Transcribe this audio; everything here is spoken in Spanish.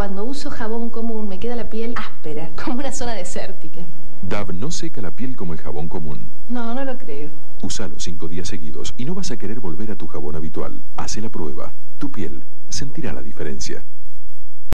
Cuando uso jabón común me queda la piel áspera, como una zona desértica. DAV no seca la piel como el jabón común. No, no lo creo. Usalo cinco días seguidos y no vas a querer volver a tu jabón habitual. Hace la prueba. Tu piel sentirá la diferencia.